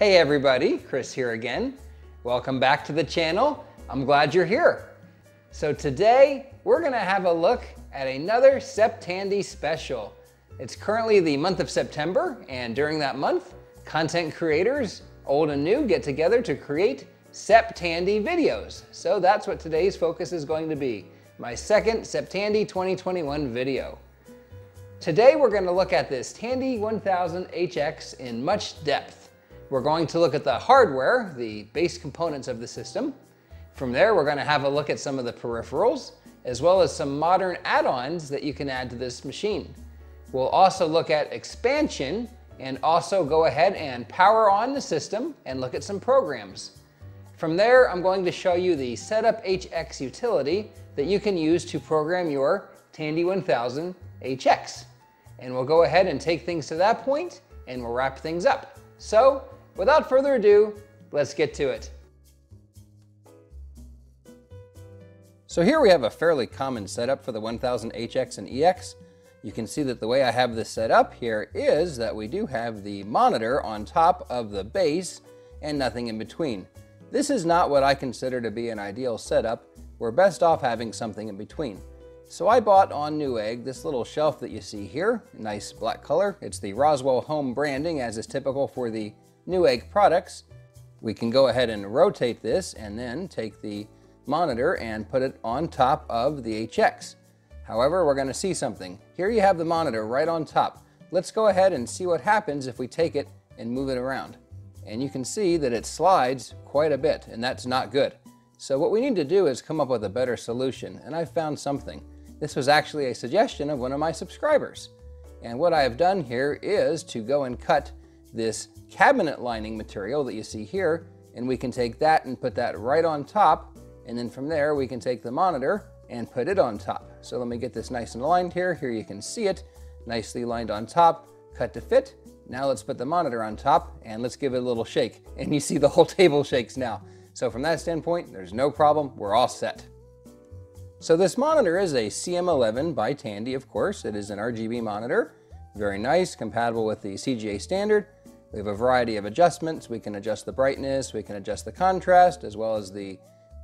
Hey everybody, Chris here again. Welcome back to the channel. I'm glad you're here. So today we're gonna have a look at another Septandy special. It's currently the month of September and during that month, content creators, old and new, get together to create Septandy videos. So that's what today's focus is going to be, my second Septandy 2021 video. Today we're going to look at this Tandy 1000 HX in much depth. We're going to look at the hardware, the base components of the system. From there we're going to have a look at some of the peripherals, as well as some modern add-ons that you can add to this machine. We'll also look at expansion and also go ahead and power on the system and look at some programs. From there, I'm going to show you the Setup HX utility that you can use to program your Tandy 1000 HX. And we'll go ahead and take things to that point and we'll wrap things up. So without further ado, let's get to it. So here we have a fairly common setup for the 1000 HX and EX. You can see that the way I have this set up here is that we do have the monitor on top of the base and nothing in between. This is not what I consider to be an ideal setup. We're best off having something in between. So I bought on Newegg this little shelf that you see here, nice black color. It's the Rosewill Home branding as is typical for the Newegg products. We can go ahead and rotate this and then take the monitor and put it on top of the HX. However, we're gonna see something. Here you have the monitor right on top. Let's go ahead and see what happens if we take it and move it around and you can see that it slides quite a bit and that's not good. So what we need to do is come up with a better solution and I found something. This was actually a suggestion of one of my subscribers. And what I have done here is to go and cut this cabinet lining material that you see here and we can take that and put that right on top and then from there we can take the monitor and put it on top. So let me get this nice and aligned here. Here you can see it nicely lined on top, cut to fit, now let's put the monitor on top and let's give it a little shake. And you see the whole table shakes now. So from that standpoint, there's no problem, we're all set. So this monitor is a CM11 by Tandy, of course. It is an RGB monitor. Very nice, compatible with the CGA standard. We have a variety of adjustments. We can adjust the brightness, we can adjust the contrast, as well as the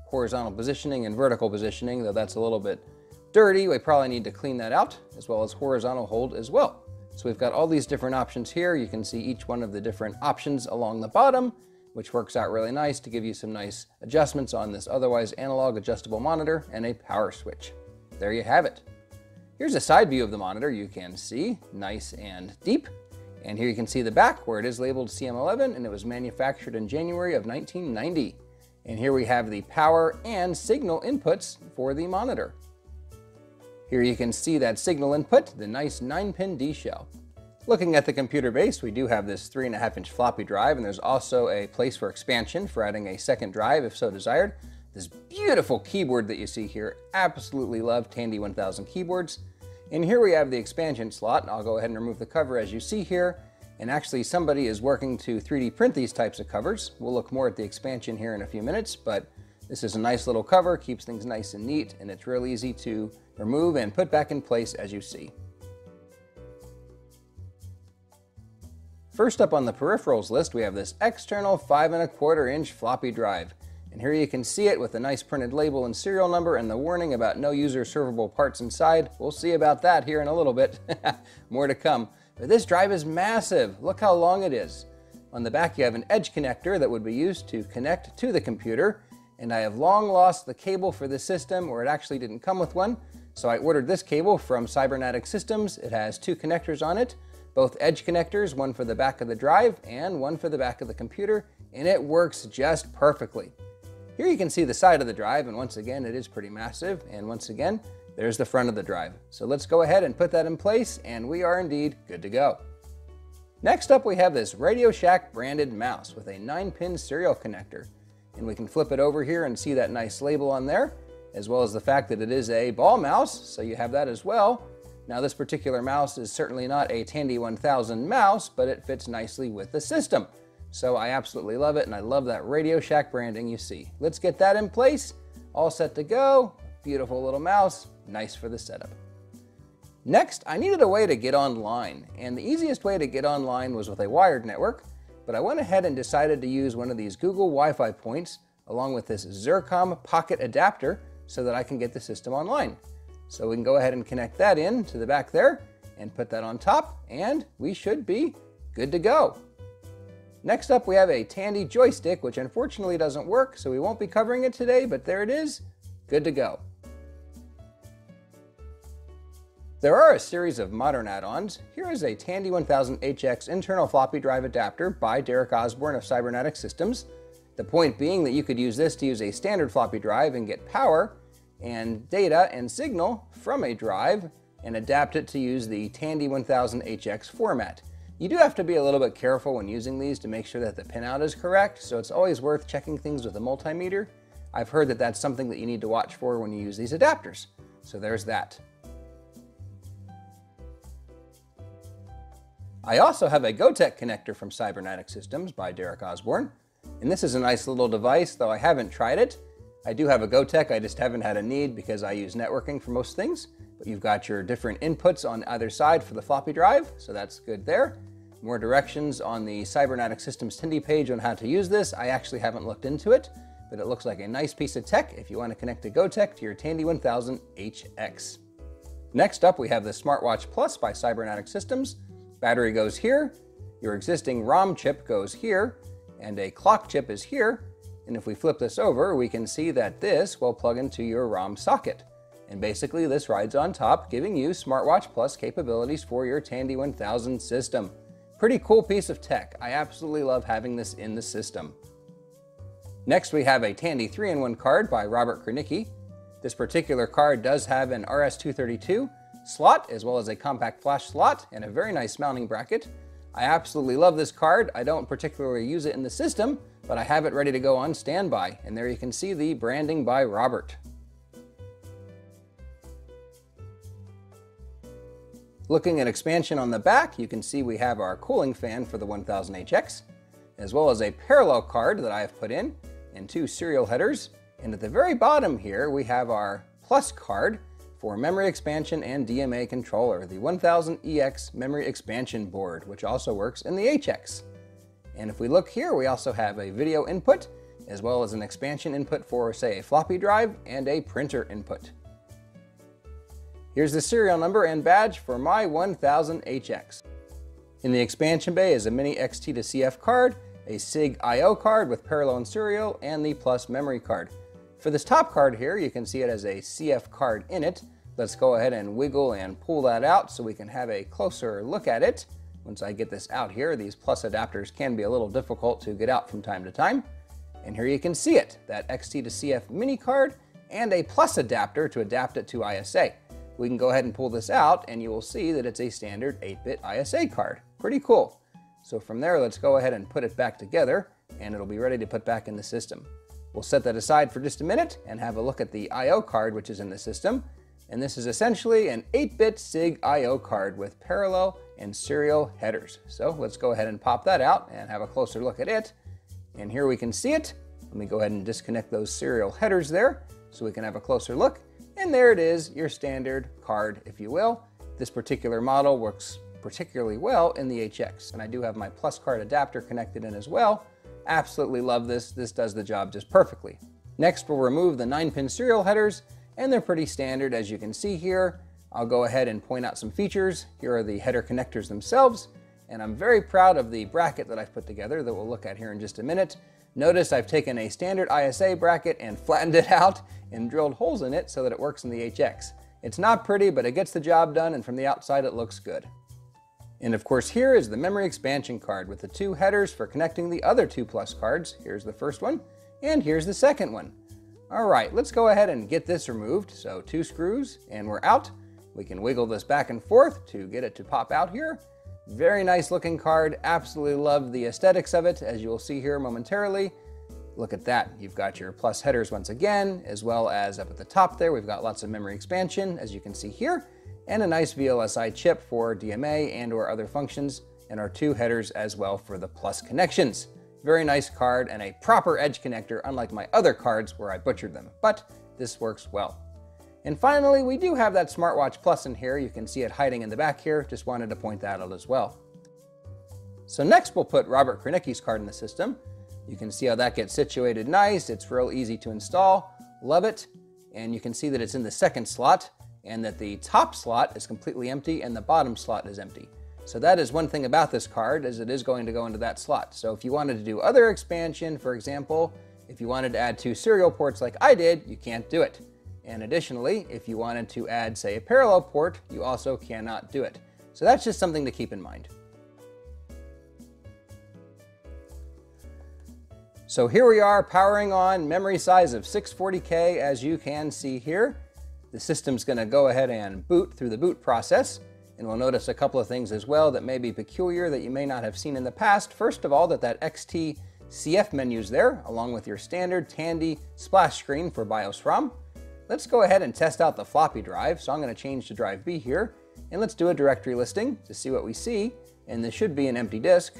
horizontal positioning and vertical positioning, though that's a little bit dirty. We probably need to clean that out, as well as horizontal hold as well. So we've got all these different options here. You can see each one of the different options along the bottom, which works out really nice to give you some nice adjustments on this otherwise analog adjustable monitor and a power switch. There you have it. Here's a side view of the monitor you can see, nice and deep. And here you can see the back where it is labeled CM11 and it was manufactured in January of 1990. And here we have the power and signal inputs for the monitor. Here you can see that signal input, the nice 9-pin D-shell. Looking at the computer base, we do have this 3.5 inch floppy drive, and there's also a place for expansion for adding a second drive if so desired. This beautiful keyboard that you see here, absolutely love Tandy 1000 keyboards. And here we have the expansion slot, and I'll go ahead and remove the cover as you see here. And actually somebody is working to 3D print these types of covers. We'll look more at the expansion here in a few minutes, but this is a nice little cover, keeps things nice and neat, and it's real easy to remove and put back in place as you see. First up on the peripherals list, we have this external five and a quarter inch floppy drive. And here you can see it with a nice printed label and serial number and the warning about no user servable parts inside. We'll see about that here in a little bit. More to come. But this drive is massive. Look how long it is. On the back you have an edge connector that would be used to connect to the computer. And I have long lost the cable for the system, or it actually didn't come with one. So I ordered this cable from Cybernetic Systems. It has two connectors on it, both edge connectors, one for the back of the drive and one for the back of the computer, and it works just perfectly. Here you can see the side of the drive, and once again, it is pretty massive, and once again, there's the front of the drive. So let's go ahead and put that in place, and we are indeed good to go. Next up, we have this Radio Shack branded mouse with a 9-pin serial connector. And we can flip it over here and see that nice label on there as well as the fact that it is a ball mouse, so you have that as well. Now this particular mouse is certainly not a Tandy 1000 mouse, but it fits nicely with the system. So I absolutely love it, and I love that Radio Shack branding you see. Let's get that in place, all set to go. Beautiful little mouse, nice for the setup. Next, I needed a way to get online, and the easiest way to get online was with a wired network. but I went ahead and decided to use one of these Google Wi-Fi points along with this Xircom pocket adapter so that I can get the system online. So we can go ahead and connect that in to the back there and put that on top and we should be good to go. Next up we have a Tandy joystick which unfortunately doesn't work so we won't be covering it today but there it is, good to go. There are a series of modern add-ons. Here is a Tandy 1000HX internal floppy drive adapter by Derek Osborn of Cybernetic Systems. The point being that you could use this to use a standard floppy drive and get power and data and signal from a drive and adapt it to use the Tandy 1000HX format. You do have to be a little bit careful when using these to make sure that the pinout is correct, so it's always worth checking things with a multimeter. I've heard that that's something that you need to watch for when you use these adapters. So there's that. I also have a Gotek connector from Cybernetic Systems by Derek Osborn. And this is a nice little device, though I haven't tried it. I do have a Gotek, I just haven't had a need because I use networking for most things. But you've got your different inputs on either side for the floppy drive, so that's good there. More directions on the Cybernetic Systems Tandy page on how to use this. I actually haven't looked into it, but it looks like a nice piece of tech if you want to connect a Gotek to your Tandy 1000 HX. Next up, we have the Smartwatch Plus by Cybernetic Systems. Battery goes here, your existing ROM chip goes here, and a clock chip is here. And if we flip this over, we can see that this will plug into your ROM socket. And basically this rides on top, giving you Smartwatch Plus capabilities for your Tandy 1000 system. Pretty cool piece of tech. I absolutely love having this in the system. Next we have a Tandy 3-in-1 card by Robert Krenicki. This particular card does have an RS-232, slot, as well as a compact flash slot and a very nice mounting bracket. I absolutely love this card. I don't particularly use it in the system, but I have it ready to go on standby. And there you can see the branding by Robert. Looking at expansion on the back, you can see we have our cooling fan for the 1000HX, as well as a parallel card that I have put in, and two serial headers. And at the very bottom here, we have our plus card, for memory expansion and DMA controller, the 1000EX memory expansion board, which also works in the HX. And if we look here, we also have a video input, as well as an expansion input for, say, a floppy drive and a printer input. Here's the serial number and badge for my 1000HX. In the expansion bay is a mini XT to CF card, a SIG I.O. card with parallel and serial, and the plus memory card. For this top card here, you can see it has a CF card in it. Let's go ahead and wiggle and pull that out so we can have a closer look at it. Once I get this out here, these plus adapters can be a little difficult to get out from time to time. And here you can see it, that XT to CF mini card and a plus adapter to adapt it to ISA. We can go ahead and pull this out and you will see that it's a standard 8-bit ISA card. Pretty cool. So from there, let's go ahead and put it back together and it'll be ready to put back in the system. We'll set that aside for just a minute and have a look at the I.O. card which is in the system. And this is essentially an 8-bit SIG I.O. card with parallel and serial headers. So let's go ahead and pop that out and have a closer look at it. And here we can see it. Let me go ahead and disconnect those serial headers there so we can have a closer look. And there it is, your standard card, if you will. This particular model works particularly well in the HX. And I do have my plus card adapter connected in as well. Absolutely love this. This does the job just perfectly. Next, we'll remove the 9-pin serial headers, and they're pretty standard as you can see here. I'll go ahead and point out some features. Here are the header connectors themselves, and I'm very proud of the bracket that I've put together that we'll look at here in just a minute. Notice I've taken a standard ISA bracket and flattened it out and drilled holes in it so that it works in the HX. It's not pretty, but it gets the job done, and from the outside it looks good. And of course here is the memory expansion card with the two headers for connecting the other two plus cards. Here's the first one, and here's the second one. All right, let's go ahead and get this removed. So two screws, and we're out. We can wiggle this back and forth to get it to pop out here. Very nice looking card. Absolutely love the aesthetics of it, as you will see here momentarily. Look at that. You've got your plus headers once again, as well as up at the top there, we've got lots of memory expansion, as you can see here and a nice VLSI chip for DMA and or other functions, and our two headers as well for the plus connections. Very nice card and a proper edge connector, unlike my other cards where I butchered them, but this works well. And finally, we do have that smartwatch plus in here. You can see it hiding in the back here. Just wanted to point that out as well. So next we'll put Robert Krenicki's card in the system. You can see how that gets situated nice. It's real easy to install. Love it. And you can see that it's in the second slot and that the top slot is completely empty and the bottom slot is empty. So that is one thing about this card is it is going to go into that slot. So if you wanted to do other expansion, for example, if you wanted to add two serial ports like I did, you can't do it. And additionally, if you wanted to add, say, a parallel port, you also cannot do it. So that's just something to keep in mind. So here we are powering on memory size of 640K as you can see here. The system's gonna go ahead and boot through the boot process. And we'll notice a couple of things as well that may be peculiar that you may not have seen in the past. First of all, that that XT CF menu is there, along with your standard Tandy splash screen for BIOS ROM. Let's go ahead and test out the floppy drive. So I'm gonna change to drive B here, and let's do a directory listing to see what we see. And this should be an empty disk.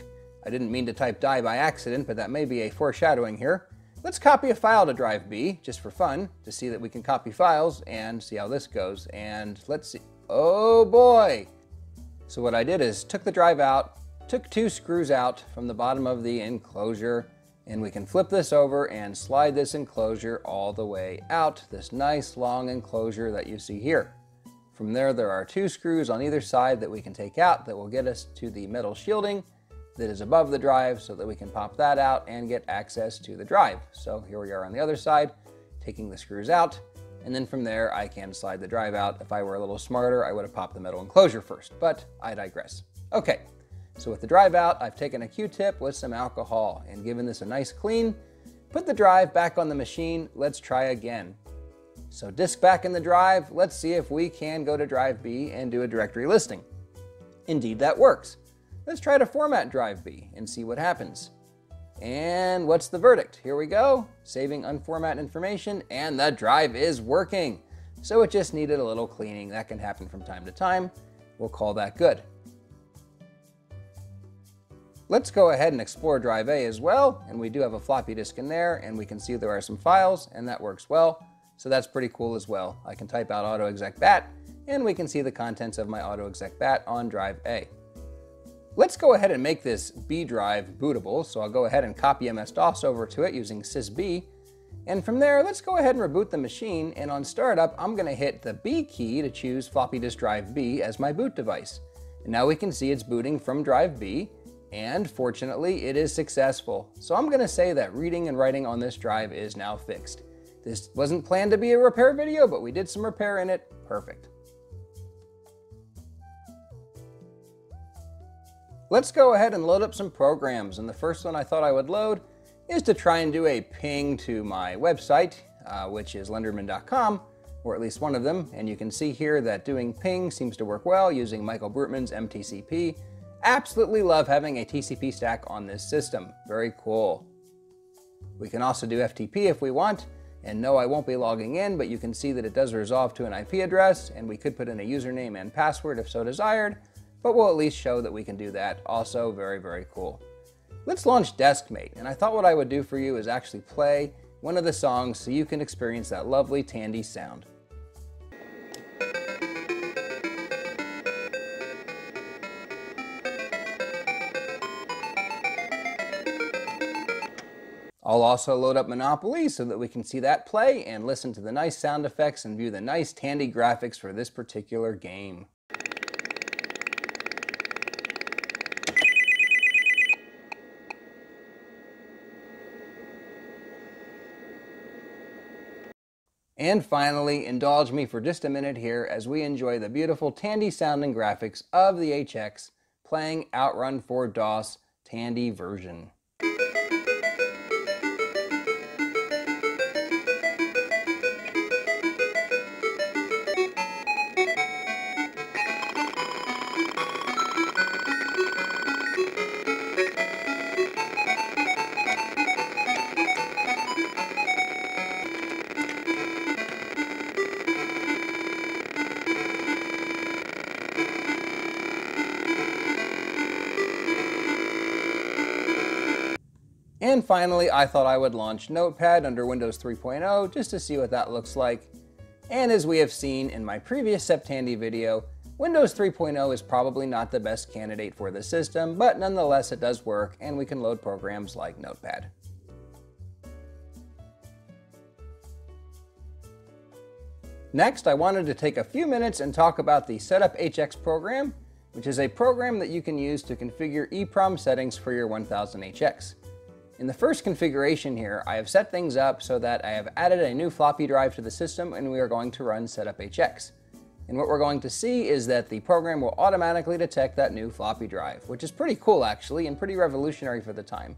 I didn't mean to type die by accident, but that may be a foreshadowing here. Let's copy a file to drive B, just for fun, to see that we can copy files and see how this goes. And let's see, oh boy. So what I did is took the drive out, took two screws out from the bottom of the enclosure, and we can flip this over and slide this enclosure all the way out, this nice long enclosure that you see here. From there, there are two screws on either side that we can take out that will get us to the metal shielding that is above the drive so that we can pop that out and get access to the drive. So here we are on the other side, taking the screws out, and then from there I can slide the drive out. If I were a little smarter, I would have popped the metal enclosure first, but I digress. Okay, so with the drive out, I've taken a Q-tip with some alcohol and given this a nice clean. Put the drive back on the machine, let's try again. So disk back in the drive, let's see if we can go to drive B and do a directory listing. Indeed, that works. Let's try to format drive B and see what happens. And what's the verdict? Here we go, saving unformat information, and the drive is working. So it just needed a little cleaning. That can happen from time to time. We'll call that good. Let's go ahead and explore drive A as well, and we do have a floppy disk in there, and we can see there are some files, and that works well. So that's pretty cool as well. I can type out autoexec bat, and we can see the contents of my autoexec bat on drive A. Let's go ahead and make this B drive bootable. So I'll go ahead and copy MS-DOS over to it using sysb. And from there, let's go ahead and reboot the machine. And on startup, I'm gonna hit the B key to choose floppy disk drive B as my boot device. And now we can see it's booting from drive B. And fortunately, it is successful. So I'm gonna say that reading and writing on this drive is now fixed. This wasn't planned to be a repair video, but we did some repair in it. Perfect. Let's go ahead and load up some programs. And the first one I thought I would load is to try and do a ping to my website, uh, which is lenderman.com, or at least one of them. And you can see here that doing ping seems to work well using Michael Brutman's MTCP. Absolutely love having a TCP stack on this system. Very cool. We can also do FTP if we want. And no, I won't be logging in, but you can see that it does resolve to an IP address, and we could put in a username and password if so desired but we'll at least show that we can do that. Also very, very cool. Let's launch Deskmate, and I thought what I would do for you is actually play one of the songs so you can experience that lovely Tandy sound. I'll also load up Monopoly so that we can see that play and listen to the nice sound effects and view the nice Tandy graphics for this particular game. And finally, indulge me for just a minute here as we enjoy the beautiful Tandy sounding graphics of the HX playing Outrun for DOS Tandy version. Finally, I thought I would launch Notepad under Windows 3.0 just to see what that looks like. And as we have seen in my previous SEPTANDY video, Windows 3.0 is probably not the best candidate for the system, but nonetheless it does work and we can load programs like Notepad. Next, I wanted to take a few minutes and talk about the Setup HX program, which is a program that you can use to configure EEPROM settings for your 1000HX. In the first configuration here, I have set things up so that I have added a new floppy drive to the system and we are going to run Setup HX. And what we're going to see is that the program will automatically detect that new floppy drive, which is pretty cool actually and pretty revolutionary for the time.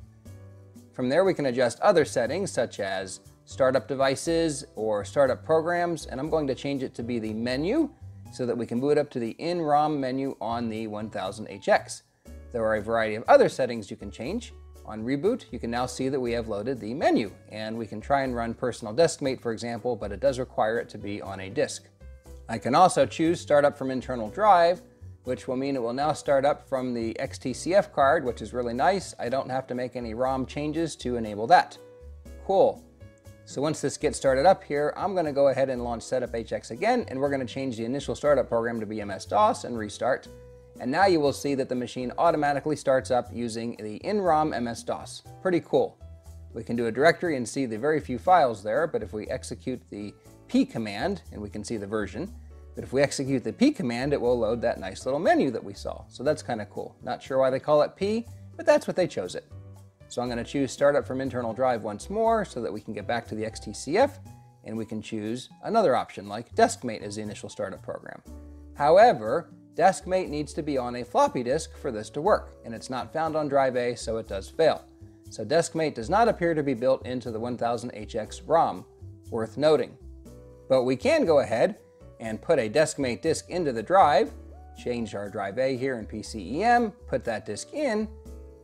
From there we can adjust other settings such as startup devices or startup programs, and I'm going to change it to be the menu so that we can boot up to the in-ROM menu on the 1000HX. There are a variety of other settings you can change. On reboot, you can now see that we have loaded the menu, and we can try and run Personal Deskmate, for example, but it does require it to be on a disk. I can also choose Startup from Internal Drive, which will mean it will now start up from the XTCF card, which is really nice. I don't have to make any ROM changes to enable that. Cool. So once this gets started up here, I'm gonna go ahead and launch Setup HX again, and we're gonna change the initial startup program to be MS-DOS and restart. And now you will see that the machine automatically starts up using the in-ROM MS-DOS. Pretty cool. We can do a directory and see the very few files there, but if we execute the p command, and we can see the version, but if we execute the p command, it will load that nice little menu that we saw. So that's kind of cool. Not sure why they call it p, but that's what they chose it. So I'm going to choose Startup from Internal Drive once more so that we can get back to the XTCF, and we can choose another option like Deskmate as the initial startup program. However, Deskmate needs to be on a floppy disk for this to work, and it's not found on Drive A, so it does fail. So Deskmate does not appear to be built into the 1000HX ROM, worth noting. But we can go ahead and put a Deskmate disk into the drive, change our Drive A here in PCEM, put that disk in,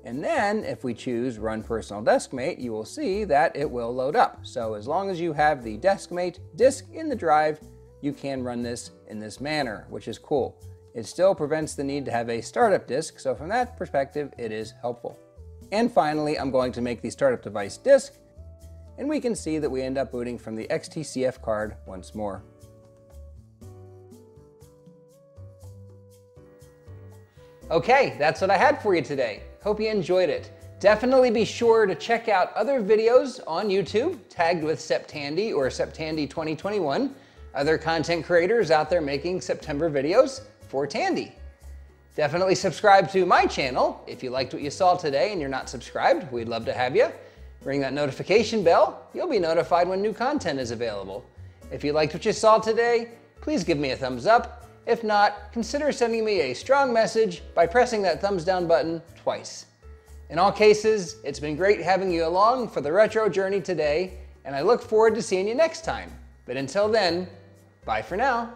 and then if we choose Run Personal Deskmate, you will see that it will load up. So as long as you have the Deskmate disk in the drive, you can run this in this manner, which is cool. It still prevents the need to have a startup disk, so from that perspective, it is helpful. And finally, I'm going to make the startup device disk, and we can see that we end up booting from the XTCF card once more. Okay, that's what I had for you today. Hope you enjoyed it. Definitely be sure to check out other videos on YouTube tagged with Septandy or Septandy 2021. Other content creators out there making September videos for Tandy. Definitely subscribe to my channel if you liked what you saw today and you're not subscribed. We'd love to have you. Ring that notification bell. You'll be notified when new content is available. If you liked what you saw today, please give me a thumbs up if not, consider sending me a strong message by pressing that thumbs down button twice. In all cases, it's been great having you along for the retro journey today, and I look forward to seeing you next time. But until then, bye for now.